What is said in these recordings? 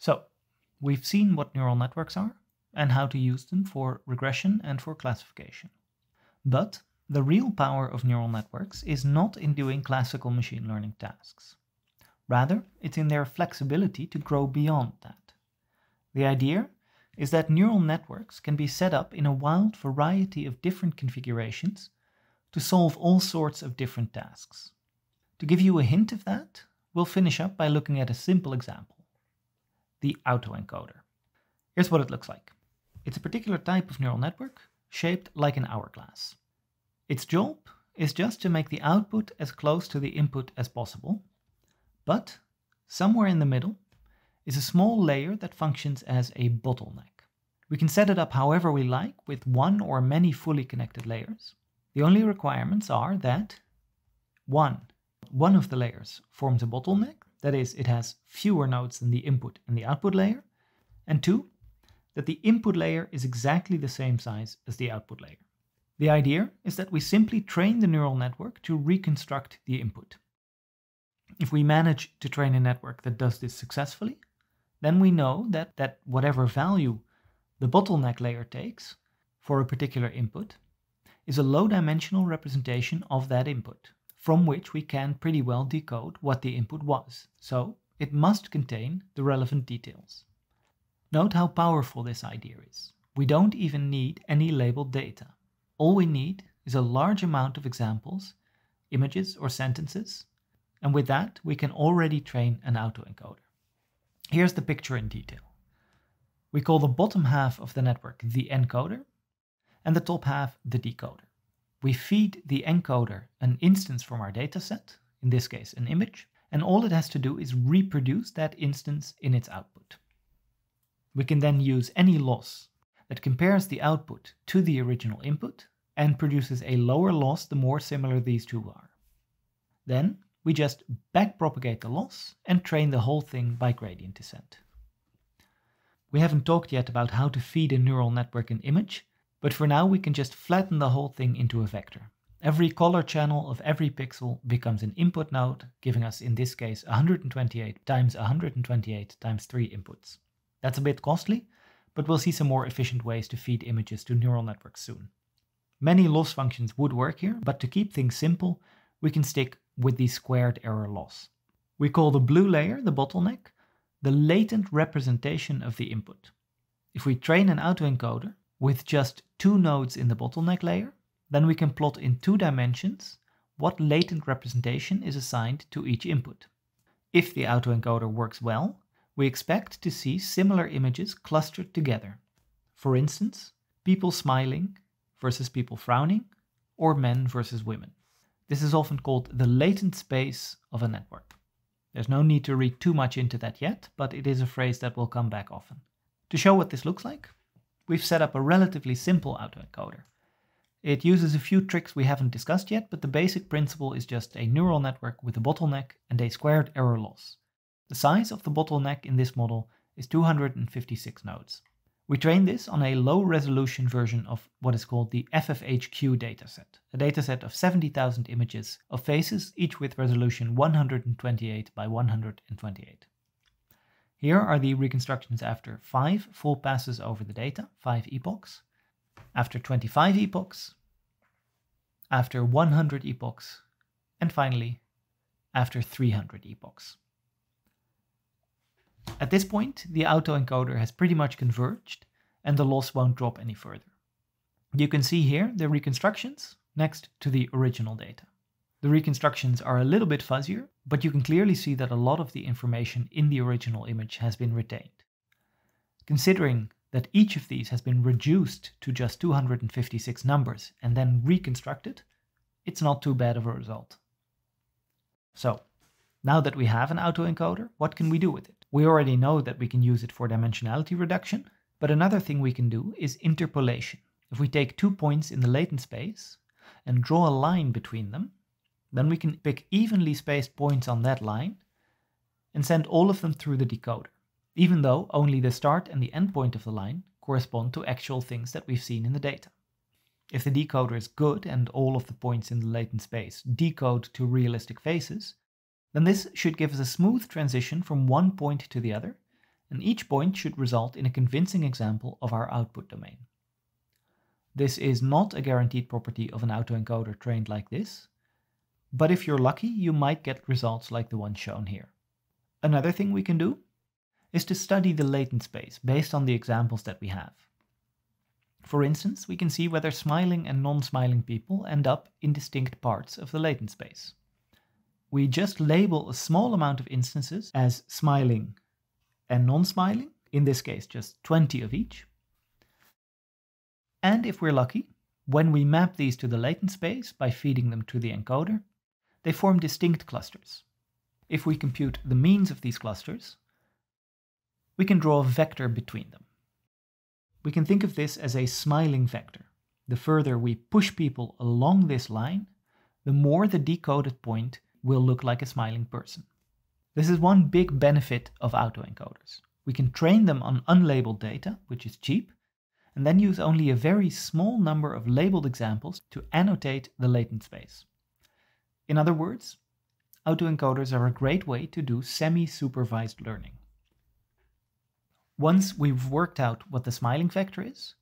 So, we've seen what neural networks are and how to use them for regression and for classification. But the real power of neural networks is not in doing classical machine learning tasks. Rather, it's in their flexibility to grow beyond that. The idea is that neural networks can be set up in a wild variety of different configurations to solve all sorts of different tasks. To give you a hint of that, we'll finish up by looking at a simple example the autoencoder. Here's what it looks like it's a particular type of neural network shaped like an hourglass. Its job is just to make the output as close to the input as possible, but somewhere in the middle is a small layer that functions as a bottleneck. We can set it up however we like with one or many fully connected layers. The only requirements are that 1. One of the layers forms a bottleneck, that is, it has fewer nodes than the input and the output layer, and 2. That the input layer is exactly the same size as the output layer. The idea is that we simply train the neural network to reconstruct the input. If we manage to train a network that does this successfully, then we know that, that whatever value the bottleneck layer takes for a particular input is a low-dimensional representation of that input, from which we can pretty well decode what the input was, so it must contain the relevant details. Note how powerful this idea is. We don't even need any labeled data. All we need is a large amount of examples, images or sentences, and with that we can already train an autoencoder. Here's the picture in detail. We call the bottom half of the network the encoder and the top half the decoder. We feed the encoder an instance from our dataset, in this case an image, and all it has to do is reproduce that instance in its output. We can then use any loss that compares the output to the original input and produces a lower loss the more similar these two are. Then we just backpropagate the loss and train the whole thing by gradient descent. We haven't talked yet about how to feed a neural network an image, but for now we can just flatten the whole thing into a vector. Every color channel of every pixel becomes an input node, giving us in this case 128 times 128 times 3 inputs. That's a bit costly, but we'll see some more efficient ways to feed images to neural networks soon. Many loss functions would work here, but to keep things simple, we can stick with the squared error loss. We call the blue layer, the bottleneck, the latent representation of the input. If we train an autoencoder with just two nodes in the bottleneck layer, then we can plot in two dimensions what latent representation is assigned to each input. If the autoencoder works well, we expect to see similar images clustered together. For instance, people smiling versus people frowning, or men versus women. This is often called the latent space of a network. There's no need to read too much into that yet, but it is a phrase that will come back often. To show what this looks like, we've set up a relatively simple autoencoder. It uses a few tricks we haven't discussed yet, but the basic principle is just a neural network with a bottleneck and a squared error loss. The size of the bottleneck in this model is 256 nodes. We train this on a low resolution version of what is called the FFHQ dataset, a dataset of 70,000 images of faces, each with resolution 128 by 128. Here are the reconstructions after 5 full passes over the data, 5 epochs, after 25 epochs, after 100 epochs, and finally after 300 epochs. At this point, the autoencoder has pretty much converged and the loss won't drop any further. You can see here the reconstructions next to the original data. The reconstructions are a little bit fuzzier, but you can clearly see that a lot of the information in the original image has been retained. Considering that each of these has been reduced to just 256 numbers and then reconstructed, it's not too bad of a result. So, now that we have an autoencoder, what can we do with it? We already know that we can use it for dimensionality reduction, but another thing we can do is interpolation. If we take two points in the latent space and draw a line between them, then we can pick evenly spaced points on that line and send all of them through the decoder, even though only the start and the end point of the line correspond to actual things that we've seen in the data. If the decoder is good and all of the points in the latent space decode to realistic faces, then this should give us a smooth transition from one point to the other and each point should result in a convincing example of our output domain. This is not a guaranteed property of an autoencoder trained like this, but if you're lucky, you might get results like the one shown here. Another thing we can do is to study the latent space based on the examples that we have. For instance, we can see whether smiling and non-smiling people end up in distinct parts of the latent space. We just label a small amount of instances as smiling and non-smiling, in this case just 20 of each. And if we're lucky, when we map these to the latent space by feeding them to the encoder, they form distinct clusters. If we compute the means of these clusters, we can draw a vector between them. We can think of this as a smiling vector. The further we push people along this line, the more the decoded point will look like a smiling person. This is one big benefit of autoencoders. We can train them on unlabeled data, which is cheap, and then use only a very small number of labeled examples to annotate the latent space. In other words, autoencoders are a great way to do semi-supervised learning. Once we've worked out what the smiling vector is,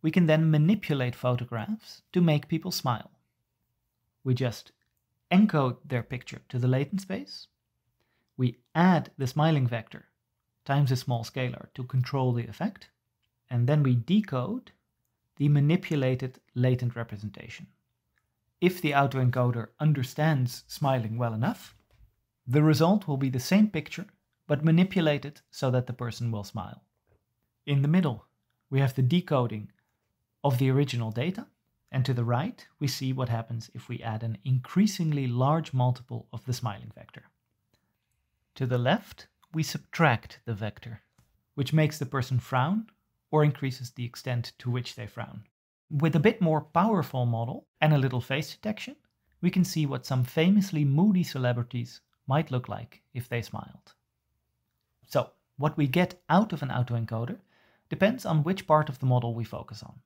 we can then manipulate photographs to make people smile. We just encode their picture to the latent space. We add the smiling vector times a small scalar to control the effect. And then we decode the manipulated latent representation if the autoencoder understands smiling well enough, the result will be the same picture, but manipulated so that the person will smile. In the middle, we have the decoding of the original data, and to the right, we see what happens if we add an increasingly large multiple of the smiling vector. To the left, we subtract the vector, which makes the person frown or increases the extent to which they frown. With a bit more powerful model and a little face detection, we can see what some famously moody celebrities might look like if they smiled. So, what we get out of an autoencoder depends on which part of the model we focus on.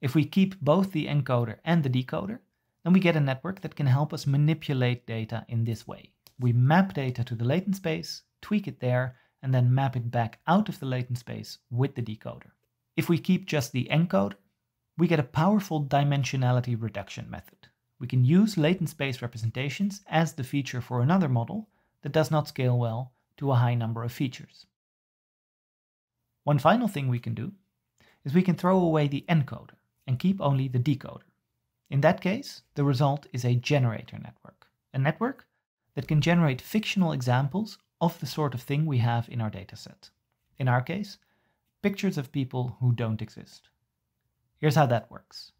If we keep both the encoder and the decoder, then we get a network that can help us manipulate data in this way. We map data to the latent space, tweak it there, and then map it back out of the latent space with the decoder. If we keep just the encoder, we get a powerful dimensionality reduction method. We can use latent space representations as the feature for another model that does not scale well to a high number of features. One final thing we can do is we can throw away the encoder and keep only the decoder. In that case, the result is a generator network, a network that can generate fictional examples of the sort of thing we have in our dataset. In our case, pictures of people who don't exist. Here's how that works.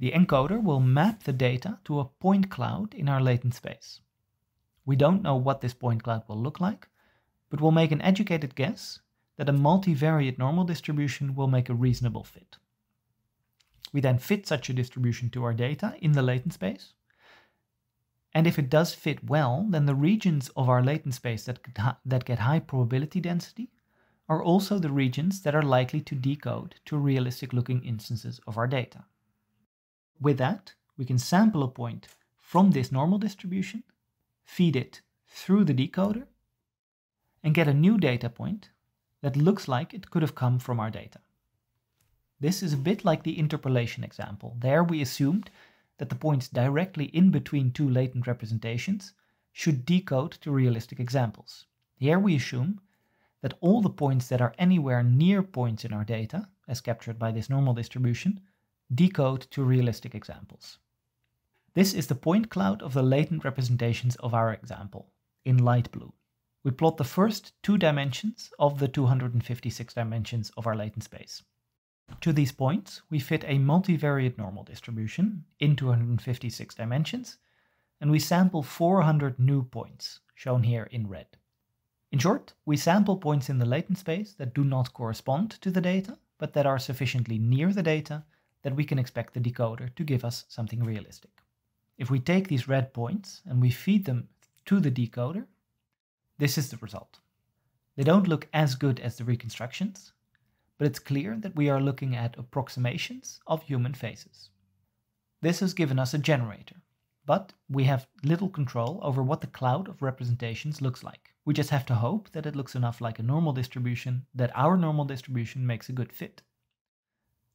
The encoder will map the data to a point cloud in our latent space. We don't know what this point cloud will look like, but we'll make an educated guess that a multivariate normal distribution will make a reasonable fit. We then fit such a distribution to our data in the latent space. And if it does fit well, then the regions of our latent space that, that get high probability density are also the regions that are likely to decode to realistic looking instances of our data. With that, we can sample a point from this normal distribution, feed it through the decoder, and get a new data point that looks like it could have come from our data. This is a bit like the interpolation example. There we assumed that the points directly in between two latent representations should decode to realistic examples. Here we assume that all the points that are anywhere near points in our data, as captured by this normal distribution, decode to realistic examples. This is the point cloud of the latent representations of our example, in light blue. We plot the first two dimensions of the 256 dimensions of our latent space. To these points, we fit a multivariate normal distribution in 256 dimensions, and we sample 400 new points, shown here in red. In short, we sample points in the latent space that do not correspond to the data, but that are sufficiently near the data that we can expect the decoder to give us something realistic. If we take these red points and we feed them to the decoder, this is the result. They don't look as good as the reconstructions, but it's clear that we are looking at approximations of human faces. This has given us a generator, but we have little control over what the cloud of representations looks like. We just have to hope that it looks enough like a normal distribution that our normal distribution makes a good fit.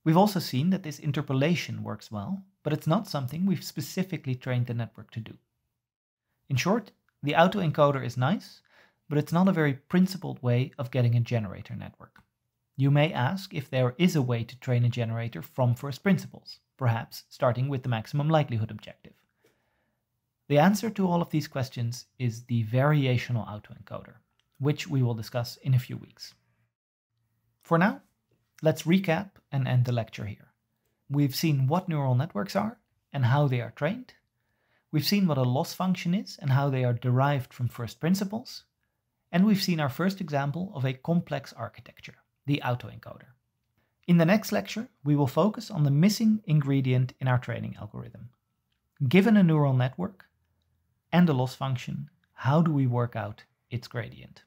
We've also seen that this interpolation works well, but it's not something we've specifically trained the network to do. In short, the autoencoder is nice, but it's not a very principled way of getting a generator network. You may ask if there is a way to train a generator from first principles, perhaps starting with the maximum likelihood objective. The answer to all of these questions is the variational autoencoder, which we will discuss in a few weeks. For now, let's recap and end the lecture here. We've seen what neural networks are and how they are trained. We've seen what a loss function is and how they are derived from first principles. And we've seen our first example of a complex architecture, the autoencoder. In the next lecture, we will focus on the missing ingredient in our training algorithm. Given a neural network, and the loss function, how do we work out its gradient?